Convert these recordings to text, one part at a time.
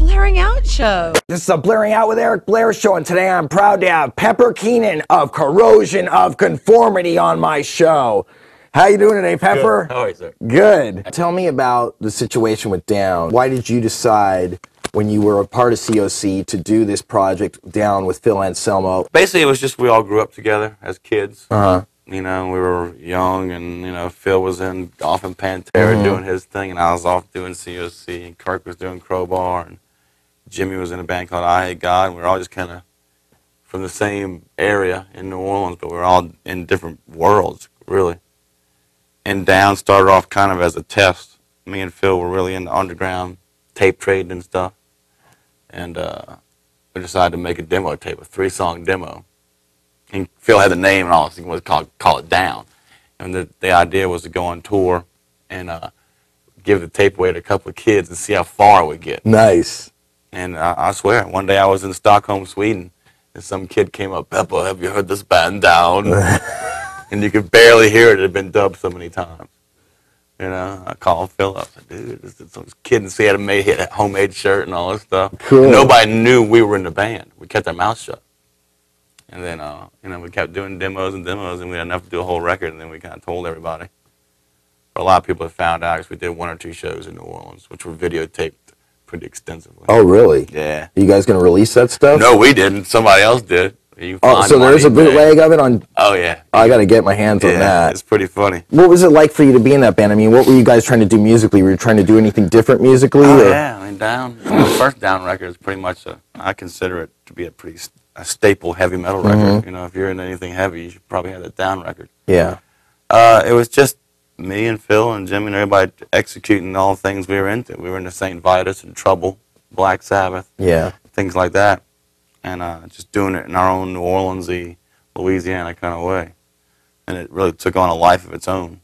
Blairing Out Show. This is a Blairing Out with Eric Blair show, and today I'm proud to have Pepper Keenan of Corrosion of Conformity on my show. How you doing today, Pepper? Good. How are you, sir? Good. Tell me about the situation with Down. Why did you decide when you were a part of COC to do this project Down with Phil Anselmo? Basically, it was just we all grew up together as kids. Uh huh. You know, we were young, and you know, Phil was in off in Pantera doing his thing, and I was off doing COC, and Kirk was doing Crowbar, and Jimmy was in a band called Eyehategod. And we were all just kind of from the same area in New Orleans, but we were all in different worlds, really. And Down started off kind of as a test. Me and Phil were really into underground tape trading and stuff, and uh, we decided to make a demo tape, a three-song demo. And Phil had the name and all, so he was called call it Down. And the the idea was to go on tour and uh, give the tape away to a couple of kids and see how far would get. Nice. And I, I swear, one day I was in Stockholm, Sweden, and some kid came up, Peppa, have you heard this band Down? and you could barely hear it. It had been dubbed so many times. You know, I called Phil up. I said, dude, this kid had a made a homemade shirt and all this stuff. Cool. Nobody knew we were in the band. We kept our mouths shut. And then, uh, you know, we kept doing demos and demos, and we had enough to do a whole record, and then we kind of told everybody. But a lot of people have found out because we did one or two shows in New Orleans, which were videotaped pretty extensively. Oh, really? Yeah. Are you guys going to release that stuff? No, we didn't. Somebody else did. You Oh, so there's a bootleg of it on. Oh, yeah. I got to get my hands on that. it's pretty funny. What was it like for you to be in that band? I mean, what were you guys trying to do musically? Were you trying to do anything different musically? Oh or- yeah, I mean down. the first down record is pretty much a. I consider it to be a pretty a staple heavy metal record. Mm-hmm. You know, if you're into anything heavy, you should probably have that down record. Yeah. Uh, it was just me and Phil and Jimmy and everybody executing all the things we were into. We were into Saint Vitus and Trouble, Black Sabbath, Yeah. things like that, and uh, just doing it in our own New Orleansy, Louisiana kind of way. And it really took on a life of its own,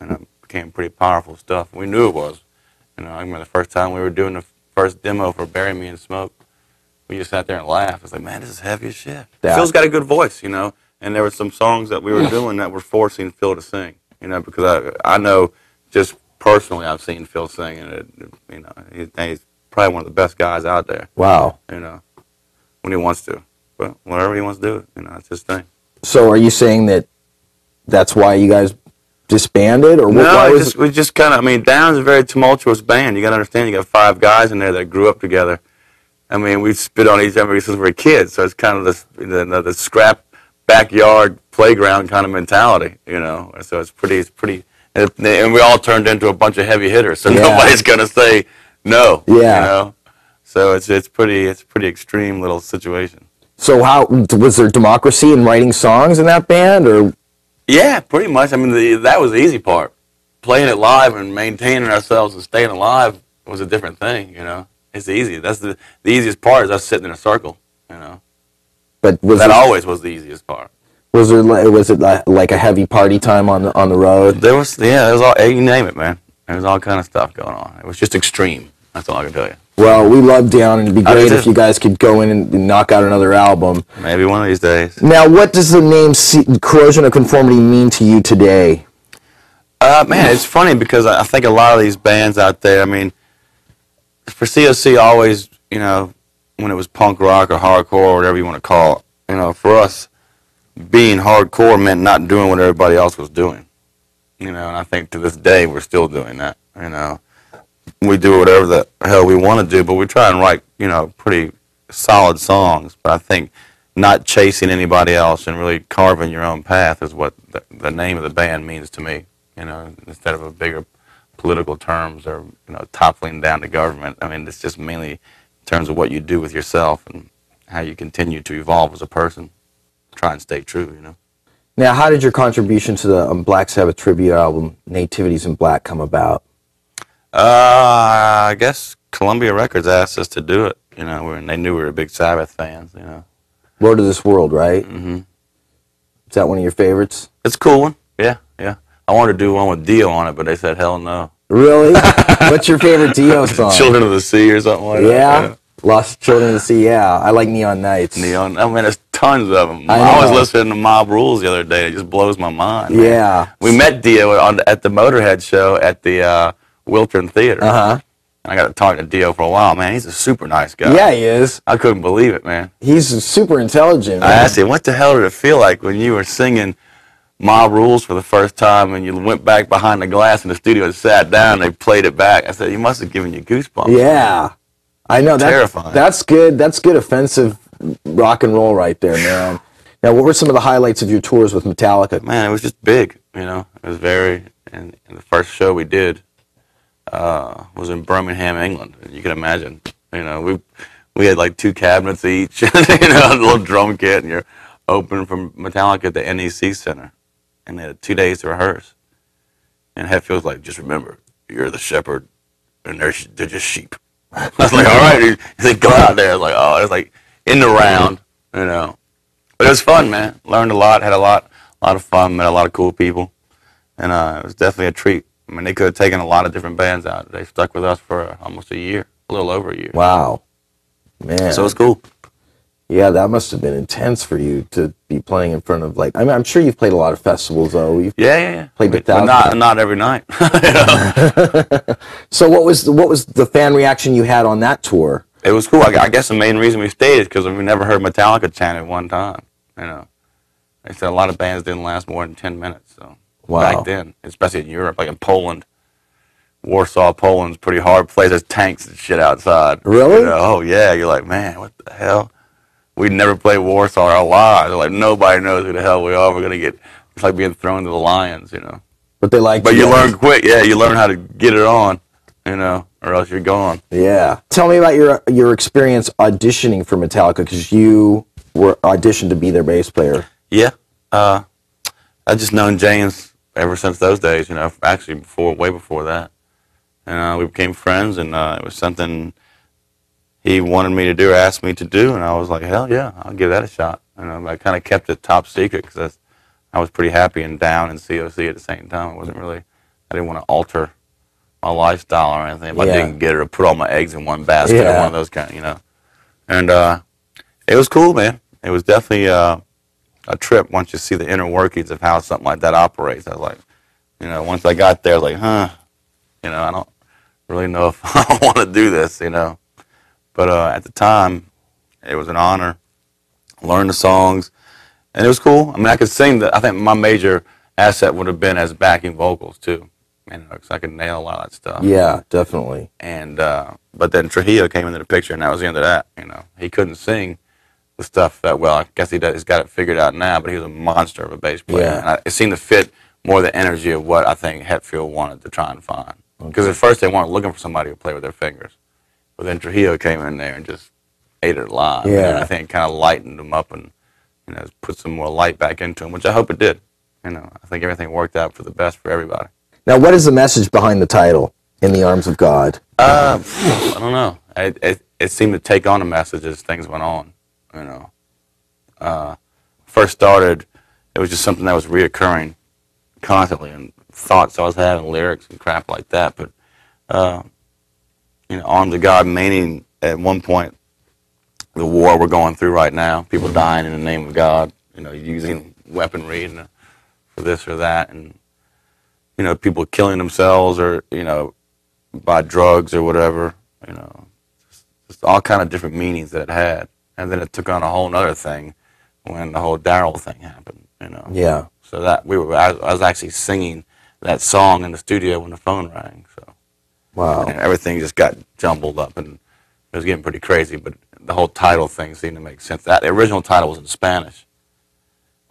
and it became pretty powerful stuff. We knew it was. You know, I remember the first time we were doing the first demo for Bury Me in Smoke. We just sat there and laughed. It's like, man, this is heavy as shit. Yeah. Phil's got a good voice, you know. And there were some songs that we were doing that were forcing Phil to sing, you know, because I I know just personally I've seen Phil sing, and it, you know, he, he's probably one of the best guys out there, Wow. you know, when he wants to. But whatever he wants to do, you know, it's his thing. So are you saying that that's why you guys disbanded, or? No, why it was just, we just kind of. I mean, Down's a very tumultuous band. You got to understand. You got five guys in there that grew up together. I mean, we spit on each other since we were kids. So it's kind of this the, the, the scrap backyard playground kind of mentality, you know. So it's pretty, it's pretty, and, and we all turned into a bunch of heavy hitters. So Yeah. nobody's gonna say no. Yeah. You know. So it's it's pretty it's a pretty extreme little situation. so how was there democracy in writing songs in that band, or Yeah, pretty much. I mean, the, that was the easy part. Playing it live and maintaining ourselves and staying alive was a different thing, you know. It's easy. That's the the easiest part is us sitting in a circle, you know. But was That it, always was the easiest part. was there li- was it li- like a heavy party time on the on the road? There was yeah, there was all you name it, man. There was all kind of stuff going on. It was just extreme. That's all I can tell you. Well, we love Down, and it'd be great if you guys could go in and knock out another album. Maybe one of these days. Now, what does the name C- Corrosion of Conformity mean to you today? Uh, man, it's funny because I I think a lot of these bands out there, I mean, for COC, always, you know, when it was punk rock or hardcore or whatever you want to call it, you know, for us, being hardcore meant not doing what everybody else was doing. You know, and I think to this day we're still doing that. You know, we do whatever the hell we want to do, but we try and write, you know, pretty solid songs. But I think not chasing anybody else and really carving your own path is what the, the name of the band means to me. You know, instead of a bigger political terms or you know toppling down the government. I mean, it's just mainly in terms of what you do with yourself and how you continue to evolve as a person. Try and stay true. You know. Now, how did your contribution to the um, Black Sabbath tribute album "Nativities in Black" come about? Uh, I guess Columbia Records asked us to do it. You know, we're, and they knew we were big Sabbath fans. You know, Lord of this World, right? Mm-hmm. Is that one of your favorites? it's a cool one. Yeah, yeah. I wanted to do one with Dio on it, but they said hell no. Really? What's your favorite Dio song? Children of the Sea or something like Yeah. that. Yeah. Lost Children of the Sea. Yeah, I like Neon Nights. Neon. I mean, there's tons of them. I I, was listening to Mob Rules the other day. It just blows my mind. man. Yeah. We met Dio on at the Motorhead show at the uh, Wiltern Theater. Uh huh. And I got to talk to Dio for a while. Man, he's a super nice guy. Yeah, he is. I couldn't believe it, man. He's super intelligent. I asked him, what the hell did it feel like when you were singing Mob Rules for the first time and you went back behind the glass in the studio and sat down and they played it back? I said, you must have given you goosebumps. Yeah, I know. That, Terrifying. That's good. That's good offensive rock and roll right there, man. Now, what were some of the highlights of your tours with Metallica? Man, it was just big, you know. It was very, and, and the first show we did uh, was in Birmingham, England. You can imagine, you know, we we had like two cabinets each, you know, a little drum kit, and you're opening from Metallica at the NEC Center, and they had two days to rehearse. And Hetfield's like, just remember, you're the shepherd, and they're, they're just sheep. I was like, all right. He's like, go out there. I was like, oh, it's like in the round, you know. But it was fun, man. Learned a lot, had a lot, a lot of fun, met a lot of cool people, and uh, it was definitely a treat. I mean, they could have taken a lot of different bands out. They stuck with us for almost a year, a little over a year. Wow, man. So it was cool. Yeah, that must have been intense for you to be playing in front of like. I mean, I'm sure you've played a lot of festivals though. You've, Yeah, yeah, yeah. Played with But thousands. not not every night. So what was what was the fan reaction you had on that tour? it was cool. I, I guess the main reason we stayed is because we never heard Metallica chant at one time. You know, they said a lot of bands didn't last more than ten minutes. So Wow. back then, especially in Europe, like in Poland, Warsaw, Poland's pretty hard place. There's tanks and shit outside. Really? You know, oh yeah. You're like, man, what the hell? We'd never play Warsaw our lives. Like nobody knows who the hell we are. We're gonna get. It's like being thrown to the lions. You know. But they like. But you learn quick. Yeah, you learn how to get it on. You know, or else you're gone. Yeah. Tell me about your your experience auditioning for Metallica because you were auditioned to be their bass player. Yeah. Uh, I've just known James ever since those days, you know, actually before, way before that. And uh, we became friends, and uh, it was something he wanted me to do or asked me to do, and I was like, hell yeah, I'll give that a shot. And I kind of kept it top secret because I was pretty happy and down in COC at the same time. It wasn't really, I didn't want to alter my lifestyle or anything. If I didn't get it or put all my eggs in one basket or Yeah. one of those kind, you know. And uh, it was cool, man. It was definitely uh, a trip once you see the inner workings of how something like that operates. I was like, you know, once I got there, I was like, huh, you know, I don't really know if I want to do this, you know. But uh, at the time, it was an honor. Learn the songs, and it was cool. I mean, I could sing. The, I think my major asset would have been as backing vocals too, know, 'cause I could nail a lot of that stuff. Yeah, definitely. And uh, but then Trujillo came into the picture, and that was the end of that. You know, he couldn't sing the stuff that well. I guess he does. He's got it figured out now, but he was a monster of a bass player. Yeah. And I, it seemed to fit more the energy of what I think Hetfield wanted to try and find. Because at first they weren't looking for somebody to play with their fingers, but then Trujillo came in there and just ate it alive. And Yeah. I think it kind of lightened him up and you know put some more light back into him, which I hope it did. You know, I think everything worked out for the best for everybody. Now, what is the message behind the title, "In the Arms of God"? Uh, I don't know. It, it, it seemed to take on a message as things went on. You know, uh, first started, it was just something that was reoccurring constantly, and thoughts I was having, lyrics and crap like that. But uh, you know, arms of God, meaning at one point the war we're going through right now, people dying in the name of God. You know, using weaponry and, uh, for this or that, and you know, people killing themselves or you know by drugs or whatever, you know, just, just all kind of different meanings that it had. And then it took on a whole other thing when the whole Daryl thing happened, you know. Yeah. So that we were, I, I was actually singing that song in the studio when the phone rang. So Wow. Everything just got jumbled up and it was getting pretty crazy. But the whole title thing seemed to make sense. That the original title was in Spanish,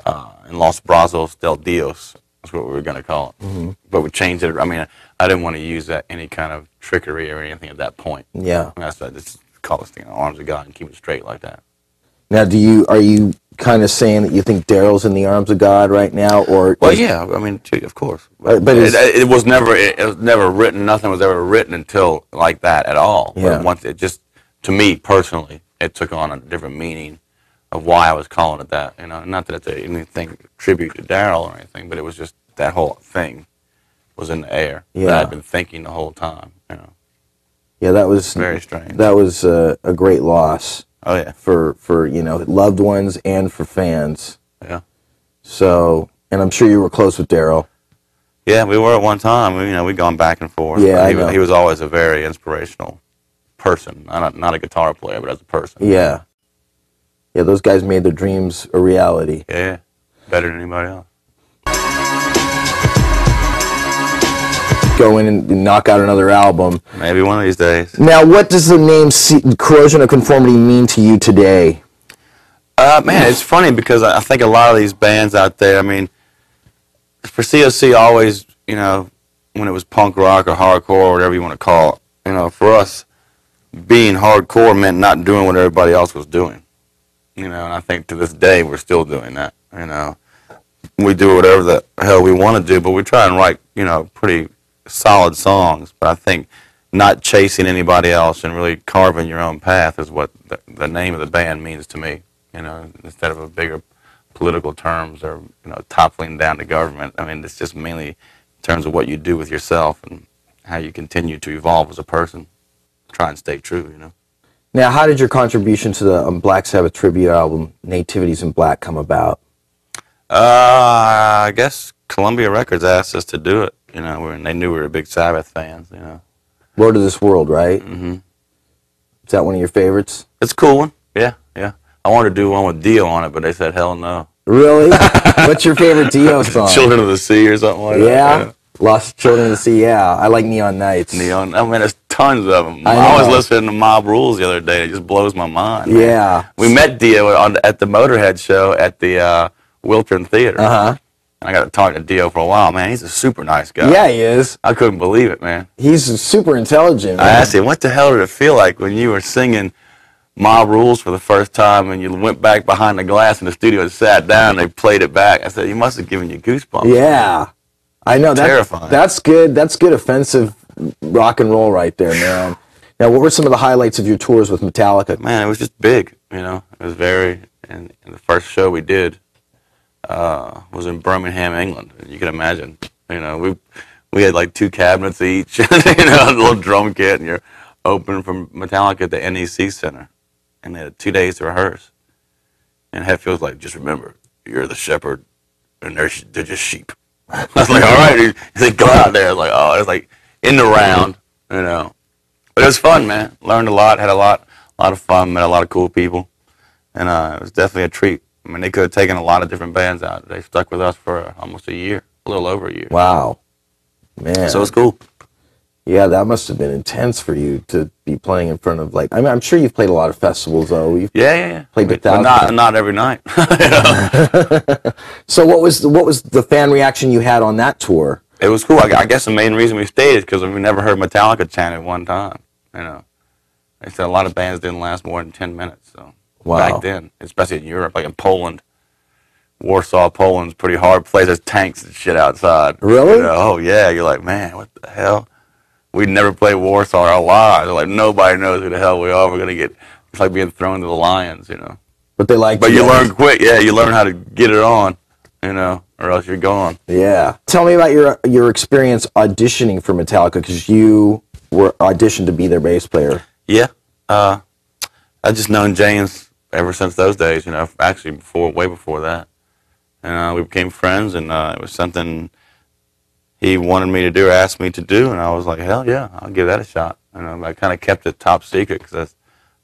uh, in Los Brazos del Dios. That's what we were going to call it. But we changed it. I mean, I didn't want to use that any kind of trickery or anything at that point. Yeah. And that's why I just call this thing Arms of God and keep it straight like that. Now, do you are you kind of saying that you think Daryl's in the arms of God right now, or Well, yeah, I mean, of course. Uh, but it, is- it was never it, was never written. Nothing was ever written until like that at all. But once it just to me personally, it took on a different meaning of why I was calling it that. You know, not that it's anything tribute to Daryl or anything, but it was just that whole thing was in the air that Yeah. I'd been thinking the whole time. You know, yeah, that was very strange. that was uh, a great loss oh yeah, for for you know loved ones and for fans. yeah. So, and I'm sure you were close with Daryl. Yeah, we were at one time. We, you know, we gone back and forth. Yeah, he, he was always a very inspirational person. Not not a guitar player, but as a person. Yeah. Yeah, those guys made their dreams a reality. Yeah, better than anybody else. Go in and knock out another album. Maybe one of these days. Now, what does the name C- Corrosion of Conformity mean to you today? Uh, man, it's funny because I I think a lot of these bands out there. I mean, for COC, always, you know, when it was punk rock or hardcore or whatever you want to call it, you know, for us, being hardcore meant not doing what everybody else was doing. You know, and I think to this day we're still doing that. You know, we do whatever the hell we want to do, but we try and write, you know, pretty solid songs. But I think not chasing anybody else and really carving your own path is what the, the name of the band means to me. You know, instead of a bigger political terms or you know toppling down the government. I mean, it's just mainly in terms of what you do with yourself and how you continue to evolve as a person. Try and stay true. You know. Now, how did your contribution to the um, Black Sabbath tribute album Nativities in Black come about? Uh, I guess Columbia Records asked us to do it. You know, and they knew we were big Sabbath fans. You know, Lord of This World, right? Mm-hmm. Is that one of your favorites? it's a cool one. Yeah, yeah. I wanted to do one with Dio on it, but they said hell no. Really? What's your favorite Dio song? Children of the Sea or something like Yeah. that. Yeah. Lost Children of the Sea. Yeah, I like Neon Nights. Neon. I mean, there's tons of them. I I, was listening to Mob Rules the other day. It just blows my mind. man. Yeah. We met Dio on at the Motorhead show at the uh, Wiltern Theater. Uh huh. And I got to talk to Dio for a while. Man, he's a super nice guy. Yeah, he is. I couldn't believe it, man. He's super intelligent. I asked him, what the hell did it feel like when you were singing Mob Rules for the first time and you went back behind the glass in the studio and sat down and they played it back? I said, you must have given you goosebumps. Yeah, I know. That, Terrifying. That's good. That's good offensive rock and roll right there, man. now, what were some of the highlights of your tours with Metallica? man, it was just big. You know, it was very. And, and the first show we did uh, was in Birmingham, England. And you can imagine. You know, we we had like two cabinets each. you know, a little drum kit, and you're opening from Metallica at the NEC Center, and they had two days to rehearse. And Hetfield's like, just remember, you're the shepherd, and they're they're just sheep. I was like, all right. He said, go out there. Like, oh, it's like in the round, you know. But it was fun, man. Learned a lot, had a lot, a lot of fun, met a lot of cool people, and uh, it was definitely a treat. I mean, they could have taken a lot of different bands out. They stuck with us for almost a year, a little over a year. Wow, man. So it's cool. yeah, that must have been intense for you to be playing in front of like. I mean, I'm sure you've played a lot of festivals though. You've, Yeah, yeah, yeah. Played with but not not every night. so what was the, what was the fan reaction you had on that tour? It was cool. I, I guess the main reason we stayed is because we never heard Metallica chant at one time. You know, they said a lot of bands didn't last more than ten minutes. So Wow. back then, especially in Europe, like in Poland, Warsaw, Poland's pretty hard place. There's tanks and shit outside. Really? You know, oh yeah. You're like, man, what the hell? We'd never played Warsaw our lives. They're like nobody knows who the hell we are. We're gonna get. It's like being thrown to the lions. You know. But they like. But you guys. learn quick. Yeah, you learn how to get it on. You know, or else you're gone. Yeah. Tell me about your your experience auditioning for Metallica because you were auditioned to be their bass player. Yeah. Uh, I just known James ever since those days. You know, actually before, way before that, and uh, we became friends. And uh, it was something he wanted me to do or asked me to do, and I was like, hell yeah, I'll give that a shot. And I kind of kept it top secret because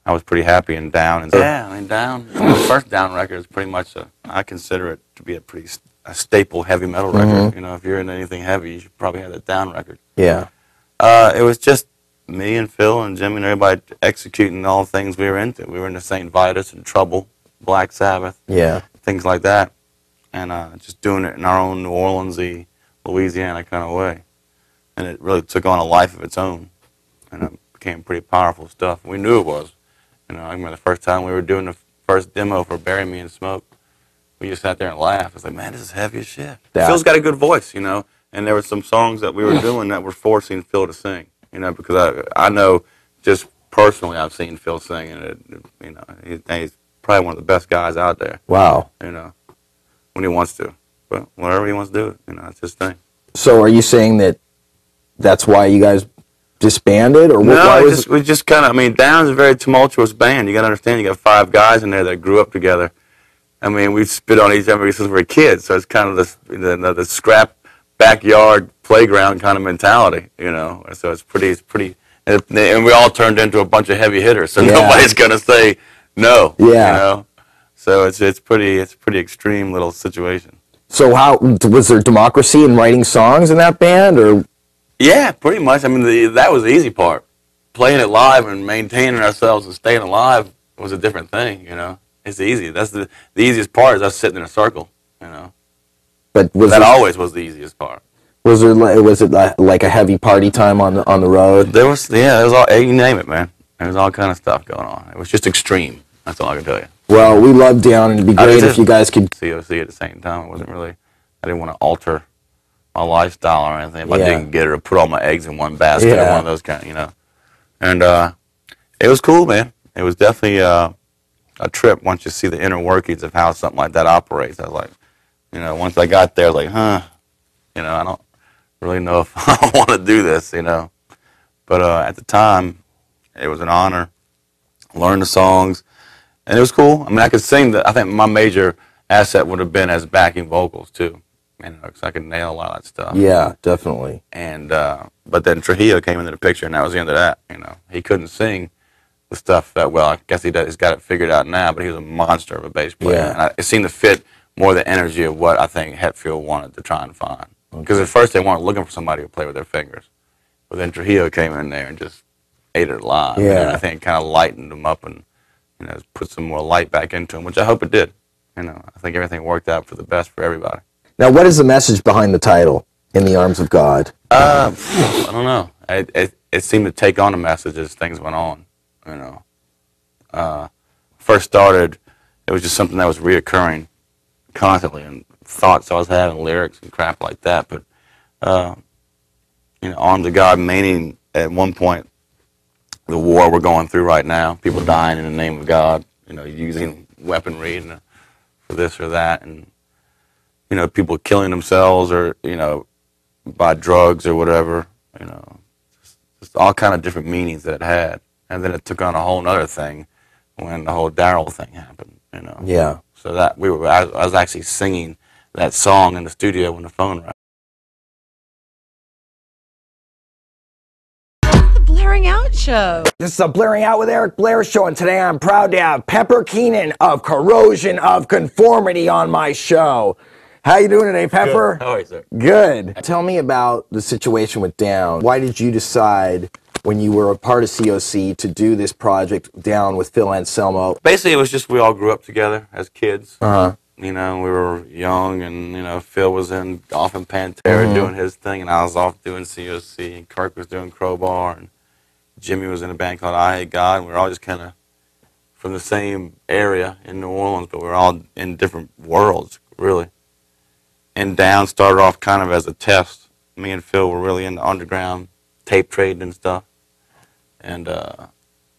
I was pretty happy and down. And yeah, I mean, down. The first down record is pretty much a. I consider it to be a pretty a staple heavy metal record. You know, if you're into anything heavy, you should probably have that down record. Yeah. Uh, it was just me and Phil and Jimmy and everybody executing all the things we were into. We were into St. Vitus and Trouble, Black Sabbath, Yeah. things like that, and uh, just doing it in our own New Orleansy, Louisiana kind of way. And it really took on a life of its own, and it became pretty powerful stuff. We knew it was. You know, I remember the first time we were doing the first demo for Bury Me in Smoke. We just sat there and laughed. It's like, man, this is heavy as shit. Yeah. Phil's got a good voice, you know. And there were some songs that we were doing that were forcing Phil to sing, you know, because I I know just personally I've seen Phil sing, and it, you know, he, he's probably one of the best guys out there, Wow. you know, when he wants to. But whatever he wants to do, you know, it's his thing. So are you saying that that's why you guys disbanded, or No, why just, we just kind of, I mean, Down's a very tumultuous band. You got to understand, you got five guys in there that grew up together. I mean, we spit on each other since we were kids, so it's kind of the, the, the scrap backyard playground kind of mentality, you know. So it's pretty, it's pretty, and, and we all turned into a bunch of heavy hitters. So Yeah. nobody's gonna say no. Yeah. You know. So it's it's pretty it's pretty extreme little situation. So how was there democracy in writing songs in that band, or Yeah, pretty much. I mean, the, that was the easy part. Playing it live and maintaining ourselves and staying alive was a different thing. You know, it's easy. That's the the easiest part is us sitting in a circle. You know, but was that there, always was the easiest part. Was there was it like a heavy party time on the on the road? There was yeah, there was all you name it, man. There was all kind of stuff going on. It was just extreme. That's all I can tell you. Well, we love down, and it'd be great if you guys could. COC at the same time. It wasn't really. I didn't want to alter my lifestyle or anything. If I Yeah. didn't get her to put all my eggs in one basket or one of those kind, you know. And uh, it was cool, man. It was definitely uh, a trip once you see the inner workings of how something like that operates. I was like, you know, once I got there, I was like, huh, you know, I don't really know if I want to do this, you know. But uh, at the time, it was an honor. Learn the songs, and it was cool. I mean, I could sing. The, I think my major asset would have been as backing vocals too, know, because I could nail a lot of that stuff. Yeah, definitely. And uh, but then Trujillo came into the picture, and that was the end of that. You know, he couldn't sing the stuff that well. I guess he does. He's got it figured out now, but he was a monster of a bass player. Yeah. And I, it seemed to fit more the energy of what I think Hetfield wanted to try and find. Because at first they weren't looking for somebody to play with their fingers, but then Trujillo came in there and just ate it alive. Yeah. And I think kind of lightened them up and you know put some more light back into them, which I hope it did. You know, I think everything worked out for the best for everybody. Now, what is the message behind the title, "In the Arms of God"? Uh, I don't know. It, it, it seemed to take on a message as things went on. You know, uh, first started, it was just something that was reoccurring constantly, and thoughts I was having, lyrics and crap like that. But uh, you know, armed to God, meaning at one point the war we're going through right now, people dying in the name of God. You know, using weaponry and, uh, for this or that, and you know, people killing themselves or you know by drugs or whatever, you know, just, just all kind of different meanings that it had. And then it took on a whole other thing when the whole Daryl thing happened, you know. Yeah. So that we were, I, I was actually singing that song in the studio when the phone rang. The Blairing Out Show. This is a Blairing Out with Eric Blair show, and today I'm proud to have Pepper Keenan of Corrosion of Conformity on my show. How you doing today, Pepper? How are you, sir? Good. Tell me about the situation with Down. Why did you decide when you were a part of COC to do this project Down with Phil Anselmo? Basically, it was just we all grew up together as kids. Uh huh. You know, we were young, and you know, Phil was in off in Pantera doing his thing, and I was off doing COC, and Kirk was doing Crowbar, and Jimmy was in a band called Eyehategod. And we were all just kind of from the same area in New Orleans, but we were all in different worlds, really. And Down started off kind of as a test. Me and Phil were really into underground tape trading and stuff, and uh,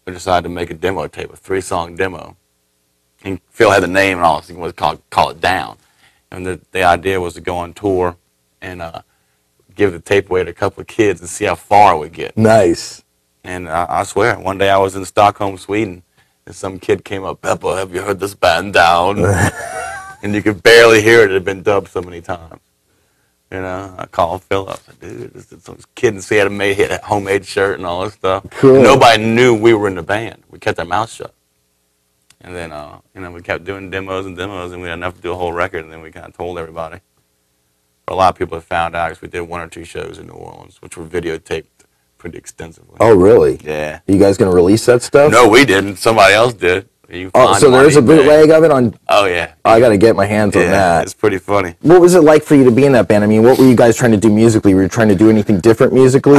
we decided to make a demo tape, a three-song demo and Phil had the name and all, so he was called call it down. And the the idea was to go on tour and uh, give the tape away to a couple of kids and see how far it would get. Nice. And I, I swear, one day I was in Stockholm, Sweden, and some kid came up, Peppa, have you heard this band down? and you could barely hear it. It had been dubbed so many times. You know, I called Phil up. I said, dude, this is some kid and see had a made a homemade shirt and all this stuff. Cool. Nobody knew we were in the band. We kept our mouths shut. And then, uh, you know, we kept doing demos and demos, and we had enough to do a whole record. And then we kind of told everybody. But a lot of people have found out because we did one or two shows in New Orleans, which were videotaped pretty extensively. Oh, really? Yeah. Are you guys going to release that stuff? No, we didn't. Somebody else did. Oh, so there's a bootleg of it on. Oh yeah. I got to get my hands on yeah, that. it's pretty funny. What was it like for you to be in that band? I mean, what were you guys trying to do musically? Were you trying to do anything different musically?